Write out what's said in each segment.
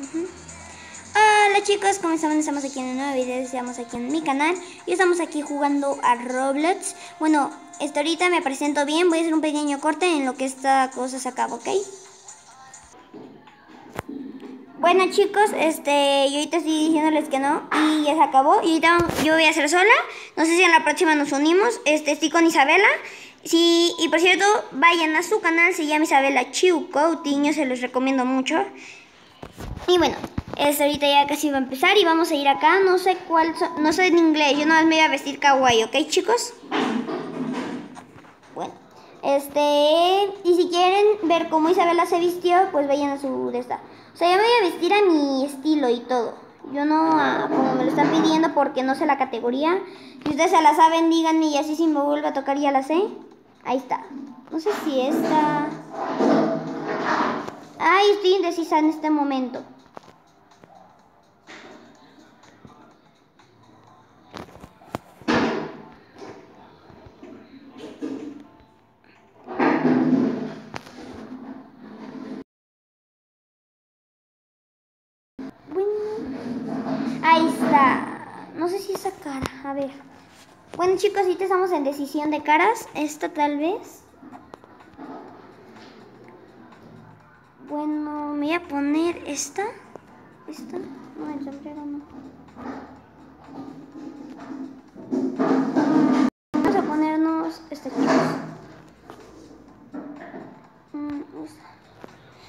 Hola chicos, ¿cómo están? Estamos aquí en un nuevo video, estamos aquí en mi canal y estamos aquí jugando a Roblox. Bueno, este, ahorita me presento bien, voy a hacer un pequeño corte en lo que esta cosa se acaba, ¿ok? Bueno chicos, este, yo ahorita estoy diciéndoles que no y ya se acabó. Y yo voy a hacer sola, no sé si en la próxima nos unimos, este, estoy con Isabela. Sí, y por cierto, vayan a su canal, se llama Isabela Chiu Coutinho, se los recomiendo mucho. Y bueno, este, ahorita ya casi va a empezar y vamos a ir acá, no sé cuál, no sé en inglés, yo nada más me voy a vestir kawaii, ¿ok chicos? Bueno, este, y si quieren ver cómo Isabela se vistió, pues vayan a su de esta. O sea, yo me voy a vestir a mi estilo y todo. Yo no como me lo están pidiendo porque no sé la categoría. Si ustedes se la saben, díganme y así si me vuelve a tocar ya la sé. Ahí está. No sé si esta... Ay, estoy indecisa en este momento. A ver. Bueno, chicos, ahorita estamos en decisión de caras. Esta tal vez. Bueno, me voy a poner esta. Esta. No, el sombrero no. Vamos a ponernos esta, chicos. Mm.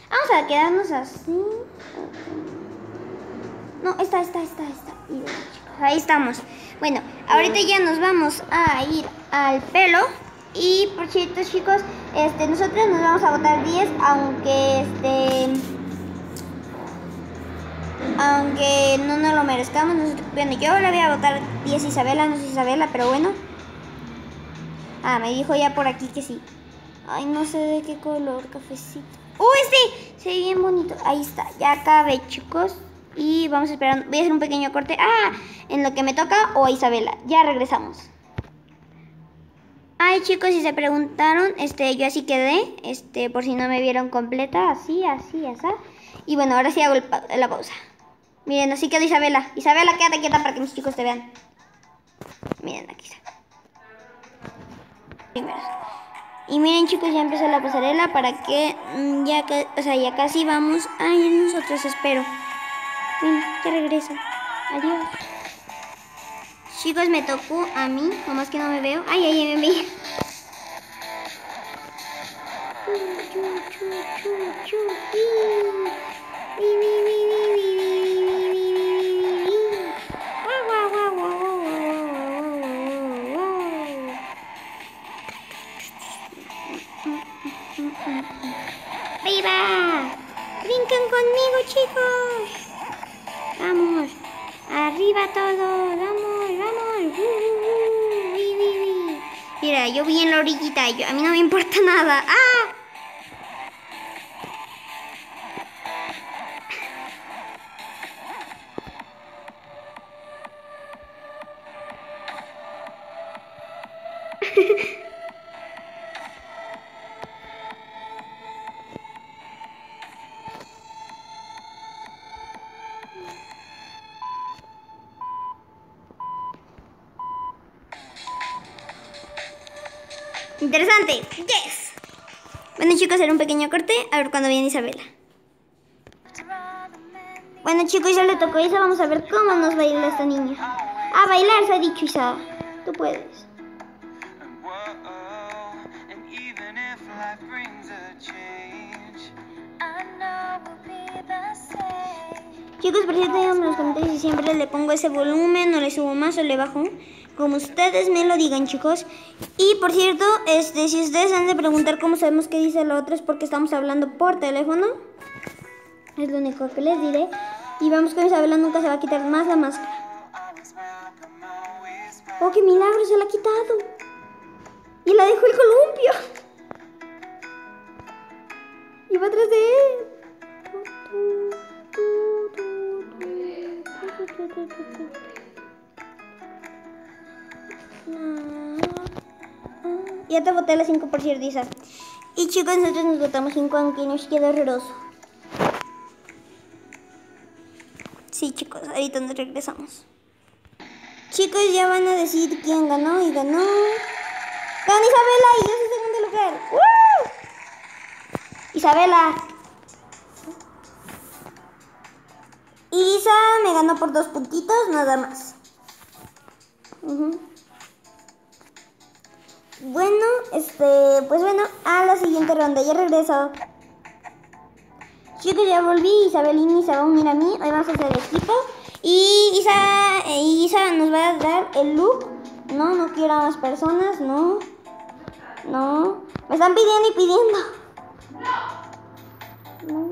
Vamos a quedarnos así. No, esta, esta, esta, esta. Ahí estamos. Bueno, ahorita ya nos vamos a ir al pelo. Y por cierto, chicos, este, nosotros nos vamos a votar 10, aunque este. Aunque no nos lo merezcamos. bueno, yo le voy a votar 10 Isabela, no sé Isabela, pero bueno. Ah, me dijo ya por aquí que sí. Ay, no sé de qué color, cafecito. ¡Uy, sí! Se ve bien bonito. Ahí está, ya cabe, chicos. Y vamos a esperar, voy a hacer un pequeño corte. Ah, en lo que me toca o a Isabela. Ya regresamos. Ay, chicos, si se preguntaron, este, yo así quedé, este, por si no me vieron completa, así, así, así. Y bueno, ahora sí hago la pausa. Miren, así quedó Isabela. Isabela, quédate quieta para que mis chicos te vean. Miren, aquí está. Primero. Y miren, chicos, ya empezó la pasarela para que mm, ya, o sea, ya casi vamos. Ay, nosotros espero. Ven, ya regreso. Adiós. Chicos, me tocó a mí, nomás que no me veo. Ay, ay, me vi. ¡Viva! Arriba todos. Vamos, vamos. Uh, uh, uh, Mira, yo vi en la orillita. Yo, a mí no me importa nada. ¡Ah! Interesante. Yes. Bueno chicos, era un pequeño corte. A ver cuando viene Isabela. Bueno chicos, ya le tocó a. Vamos a ver cómo nos baila esta niña. A bailar se ha dicho Isa. Tú puedes. Chicos, por cierto, díganme en los comentarios si siempre le pongo ese volumen, o le subo más o le bajo. Como ustedes me lo digan, chicos. Y por cierto, este, si ustedes han de preguntar cómo sabemos qué dice la otra, es porque estamos hablando por teléfono. Es lo único que les diré. Y vamos con Isabela, nunca se va a quitar más la máscara. ¡Oh, qué milagro! Se la ha quitado. Y la dejó el columpio. Y va atrás de él. Ya te voté las 5 por cierto, Isa. Y chicos, nosotros nos votamos 5 aunque nos queda horroroso. Sí, chicos, ahorita nos regresamos. Chicos, ya van a decir quién ganó y ganó. Ganó Isabela y yo soy segundo lugar. ¡Woo! Isabela. Isa me ganó por dos puntitos, nada más. Ujú. Bueno, este, pues bueno, a la siguiente ronda, ya regreso. Chicos, ya volví, Isabelini se va a unir a mí, hoy vamos a hacer equipo. Y Isa, eh, Isa nos va a dar el look. No, no quiero a más personas, no. No. Me están pidiendo y pidiendo. No. No.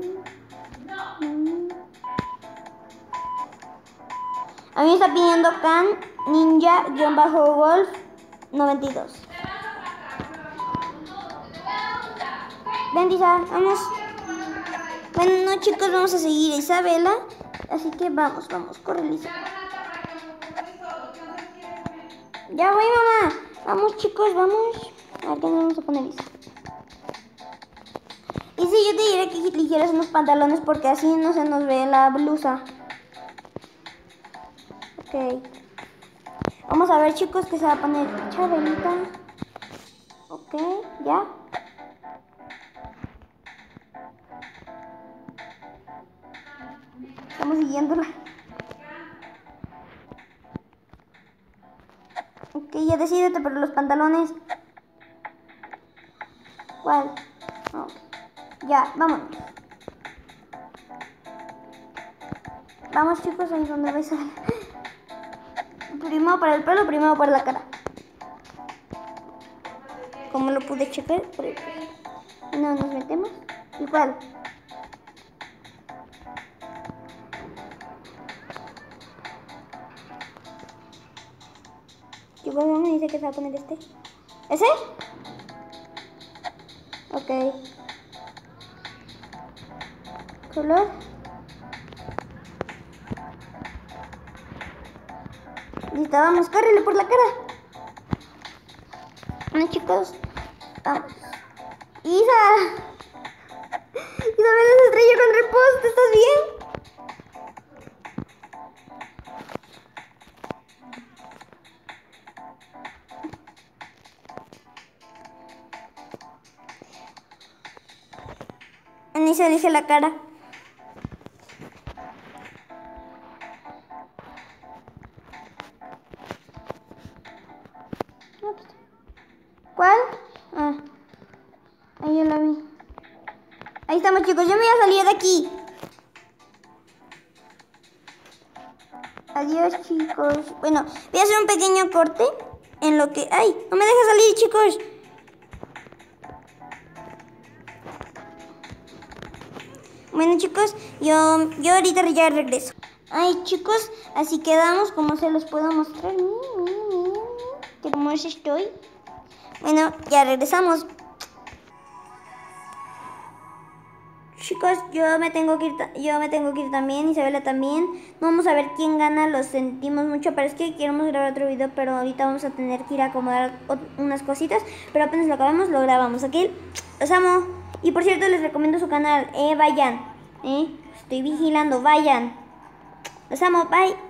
A mí me está pidiendo Can Ninja-Wolf 92. Vamos. Bueno, no, chicos, vamos a seguir a Isabela. Así que vamos, vamos, corre, Lisa. Ya voy, mamá. Vamos, chicos, vamos. A ver qué nos vamos a poner, Lisa. Y sí, yo te diré que eligieras unos pantalones porque así no se nos ve la blusa. Ok. Vamos a ver, chicos, que se va a poner Chabelita. Ok, ya. Siguiéndola. Ok, ya decídete por los pantalones. ¿Cuál? Ya, vámonos. Vamos chicos, ahí donde vais a. Primero para el pelo, primero para la cara. Como lo pude checar. No, nos metemos. Igual. Dice que se va a poner este. ¿Ese? Ok. Color. Listo, vamos, córrele por la cara. Bueno, chicos, vamos. Isa. Isabel se estrelló con reposo, ¿estás bien? Se elige la cara. ¿Cuál? Ah. Ahí ya la vi. Ahí estamos chicos, yo me voy a salir de aquí. Adiós chicos. Bueno, voy a hacer un pequeño corte en lo que... ¡Ay! No me deja salir chicos. Bueno chicos, yo, yo ahorita ya regreso. Ay chicos, así quedamos como se los puedo mostrar. Hermosa estoy. Bueno, ya regresamos. Chicos, yo me tengo que ir, yo me tengo que ir también, Isabela también. No vamos a ver quién gana, lo sentimos mucho, pero es que queremos grabar otro video, pero ahorita vamos a tener que ir a acomodar unas cositas, pero apenas lo acabamos, lo grabamos, ¿ok? Los amo. Y por cierto, les recomiendo su canal, eh, vayan, eh, estoy vigilando, vayan. Los amo, bye.